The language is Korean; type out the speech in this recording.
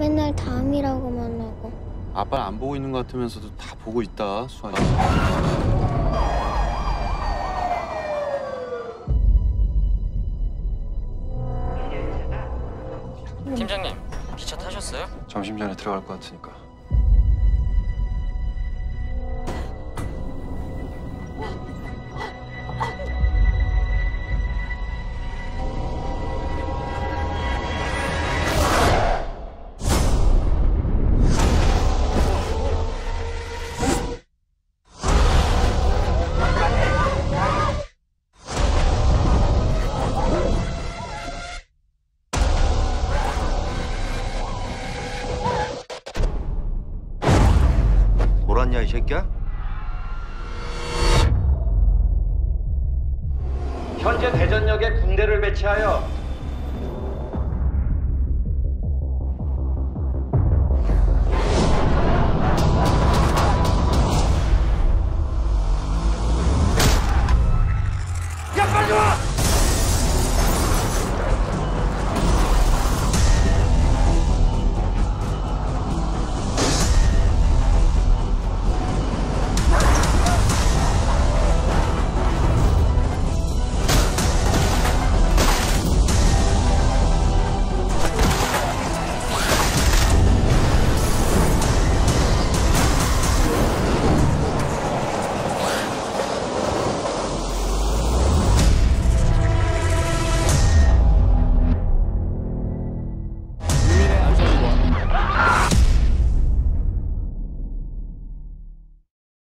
맨날 다음이라고만 하고. 아빠는 안 보고 있는 것 같으면서도 다 보고 있다, 수환이. 팀장님 기차 타셨어요? 점심 전에 들어갈 것 같으니까. 돌았냐 이 새끼야? 현재 대전역에 군대를 배치하여